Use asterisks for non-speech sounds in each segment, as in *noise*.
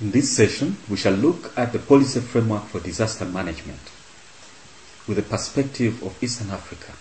In this session, we shall look at the policy framework for disaster management with the perspective of Eastern Africa.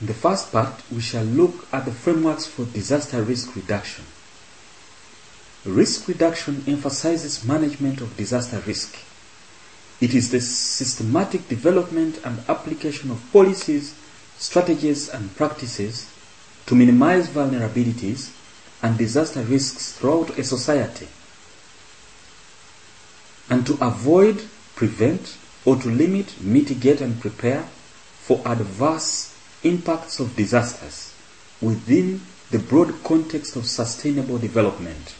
In the first part, we shall look at the frameworks for disaster risk reduction. Risk reduction emphasizes management of disaster risk. It is the systematic development and application of policies, strategies, and practices to minimize vulnerabilities and disaster risks throughout a society and to avoid, prevent, or to limit, mitigate, and prepare for adverse impacts of disasters within the broad context of sustainable development.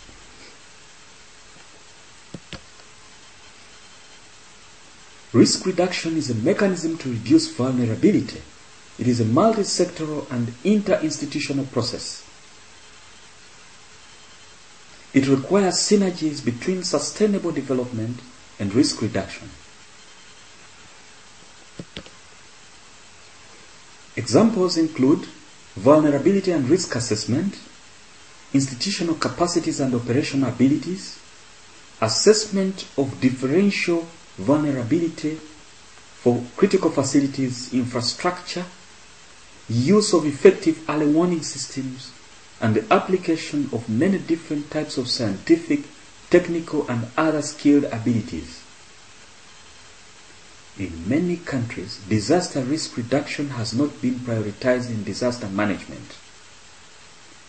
Risk reduction is a mechanism to reduce vulnerability. It is a multi-sectoral and inter-institutional process. It requires synergies between sustainable development and risk reduction. Examples include vulnerability and risk assessment, institutional capacities and operational abilities, assessment of differential vulnerability for critical facilities infrastructure, use of effective early warning systems, and the application of many different types of scientific, technical, and other skilled abilities. In many countries, disaster risk reduction has not been prioritized in disaster management.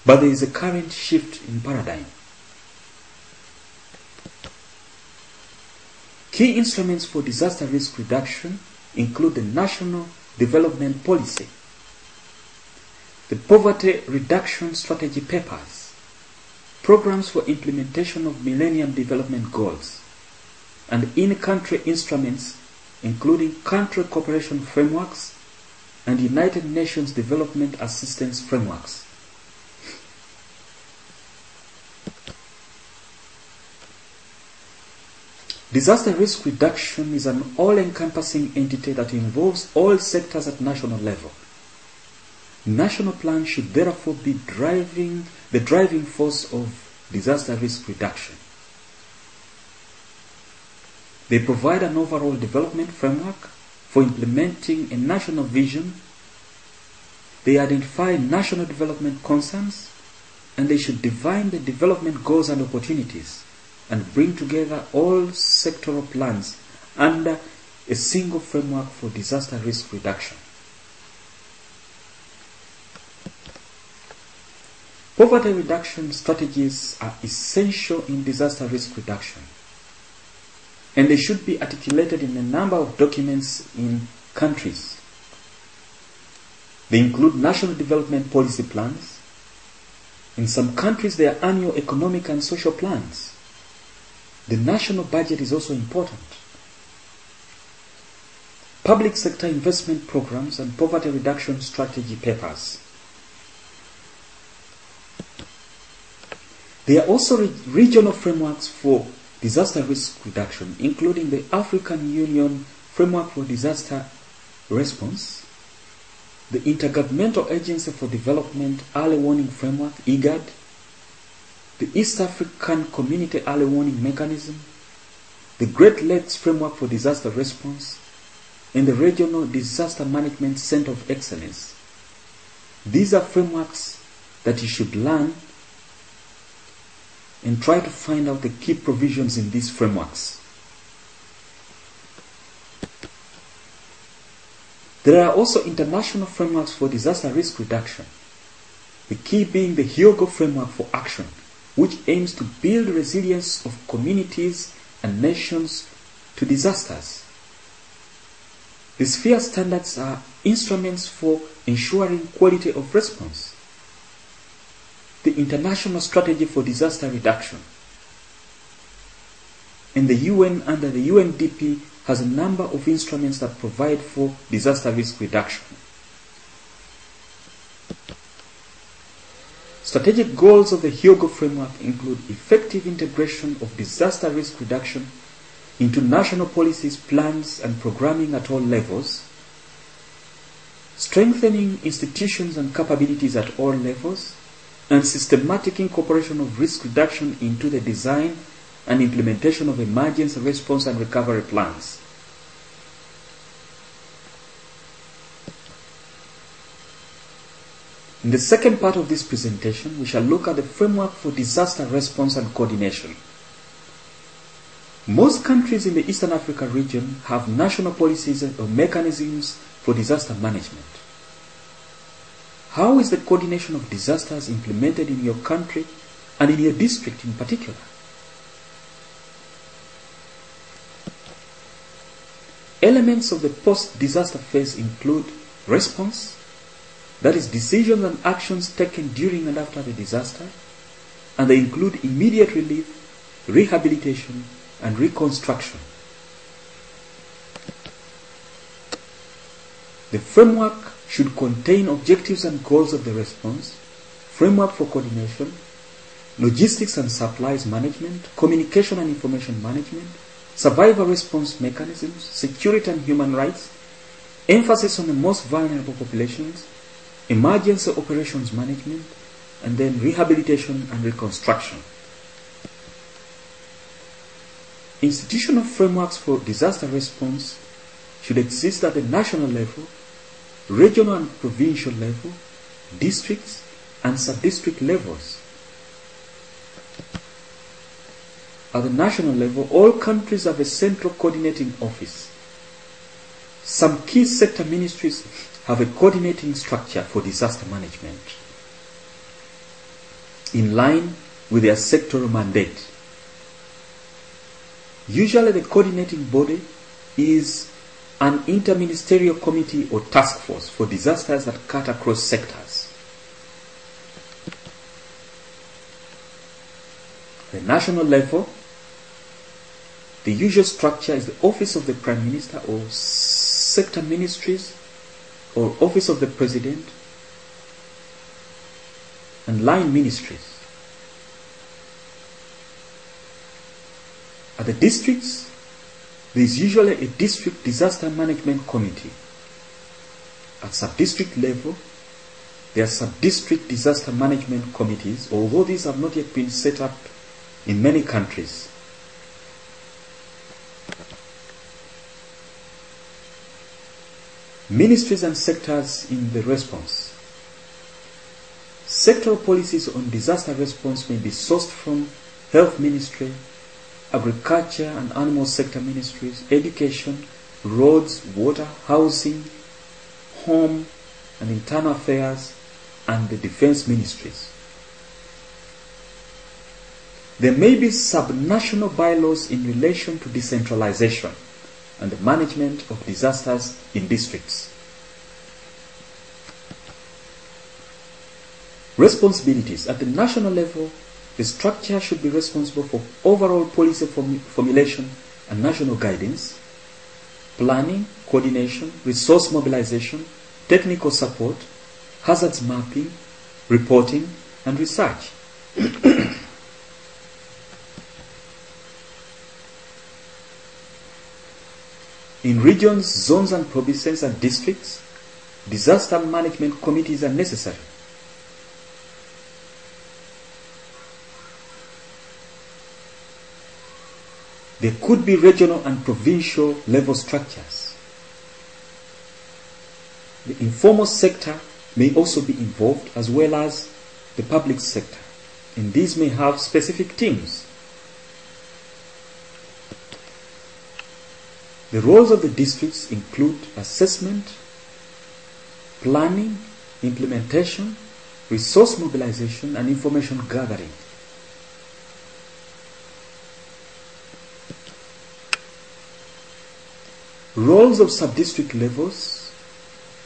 But there is a current shift in paradigm. Key instruments for disaster risk reduction include the National Development Policy, the Poverty Reduction Strategy Papers, programs for implementation of Millennium Development Goals, and in-country instruments including country cooperation frameworks and United Nations Development Assistance frameworks. Disaster risk reduction is an all-encompassing entity that involves all sectors at national level. National plans should therefore be driving the driving force of disaster risk reduction. They provide an overall development framework for implementing a national vision. They identify national development concerns and they should define the development goals and opportunities and bring together all sectoral plans under a single framework for disaster risk reduction. Poverty reduction strategies are essential in disaster risk reduction and they should be articulated in a number of documents in countries. They include national development policy plans. In some countries, they are annual economic and social plans. The national budget is also important. Public sector investment programs and poverty reduction strategy papers. There are also re regional frameworks for disaster risk reduction, including the African Union Framework for Disaster Response, the Intergovernmental Agency for Development Early Warning Framework, IGAD, the East African Community Early Warning Mechanism, the Great Lakes Framework for Disaster Response, and the Regional Disaster Management Center of Excellence. These are frameworks that you should learn and try to find out the key provisions in these frameworks. There are also international frameworks for disaster risk reduction, the key being the Hyogo Framework for Action, which aims to build resilience of communities and nations to disasters. The sphere standards are instruments for ensuring quality of response the International Strategy for Disaster Reduction. And the UN under the UNDP has a number of instruments that provide for disaster risk reduction. Strategic goals of the Hyogo framework include effective integration of disaster risk reduction into national policies, plans, and programming at all levels, strengthening institutions and capabilities at all levels, and systematic incorporation of risk reduction into the design and implementation of emergency response and recovery plans. In the second part of this presentation, we shall look at the framework for disaster response and coordination. Most countries in the Eastern Africa region have national policies or mechanisms for disaster management. How is the coordination of disasters implemented in your country and in your district in particular? Elements of the post-disaster phase include response, that is decisions and actions taken during and after the disaster, and they include immediate relief, rehabilitation, and reconstruction. The framework should contain objectives and goals of the response, framework for coordination, logistics and supplies management, communication and information management, survival response mechanisms, security and human rights, emphasis on the most vulnerable populations, emergency operations management, and then rehabilitation and reconstruction. Institutional frameworks for disaster response should exist at the national level, regional and provincial level, districts, and sub-district levels. At the national level, all countries have a central coordinating office. Some key sector ministries have a coordinating structure for disaster management in line with their sectoral mandate. Usually the coordinating body is an interministerial committee or task force for disasters that cut across sectors. The national level, the usual structure is the office of the prime minister or sector ministries or office of the president and line ministries. At the districts, there is usually a district disaster management committee. At sub-district level, there are sub-district disaster management committees, although these have not yet been set up in many countries. Ministries and sectors in the response. Sectoral policies on disaster response may be sourced from health ministry, agriculture and animal sector ministries, education, roads, water, housing, home and internal affairs, and the defense ministries. There may be subnational bylaws in relation to decentralization and the management of disasters in districts. Responsibilities at the national level, the structure should be responsible for overall policy form formulation and national guidance, planning, coordination, resource mobilization, technical support, hazards mapping, reporting, and research. *coughs* In regions, zones and provinces and districts, disaster management committees are necessary. There could be regional and provincial level structures. The informal sector may also be involved as well as the public sector, and these may have specific teams. The roles of the districts include assessment, planning, implementation, resource mobilization, and information gathering. Roles of sub-district levels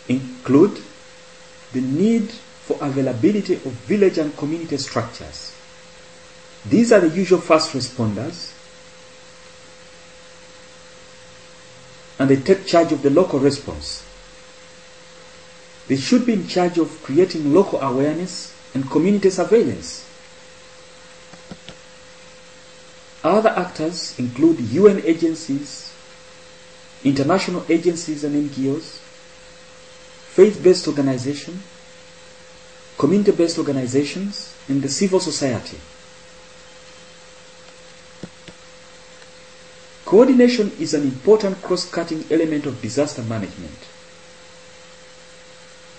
include the need for availability of village and community structures. These are the usual first responders and they take charge of the local response. They should be in charge of creating local awareness and community surveillance. Other actors include UN agencies, international agencies and NGOs, faith-based organizations, community-based organizations, and the civil society. Coordination is an important cross-cutting element of disaster management.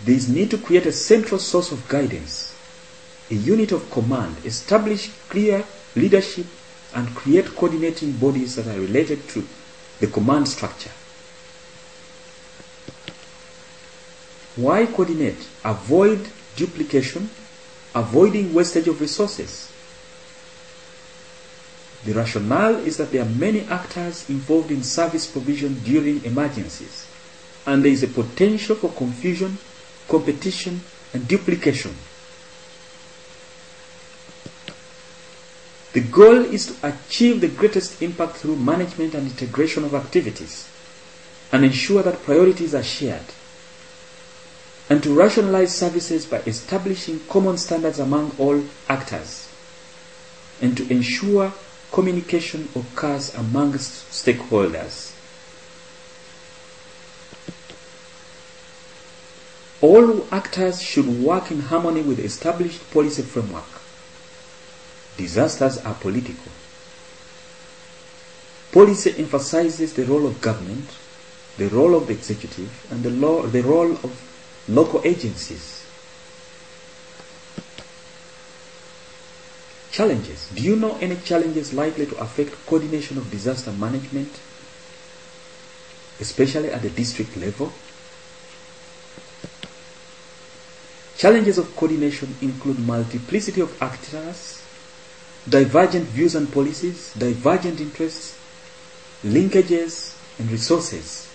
There is need to create a central source of guidance, a unit of command, establish clear leadership, and create coordinating bodies that are related to the command structure. Why coordinate? Avoid duplication, avoiding wastage of resources. The rationale is that there are many actors involved in service provision during emergencies, and there is a potential for confusion, competition, and duplication. The goal is to achieve the greatest impact through management and integration of activities and ensure that priorities are shared and to rationalize services by establishing common standards among all actors and to ensure communication occurs amongst stakeholders. All actors should work in harmony with the established policy framework. Disasters are political. Policy emphasizes the role of government, the role of the executive, and the, law, the role of local agencies. Challenges. Do you know any challenges likely to affect coordination of disaster management, especially at the district level? Challenges of coordination include multiplicity of actors, divergent views and policies, divergent interests, linkages, and resources.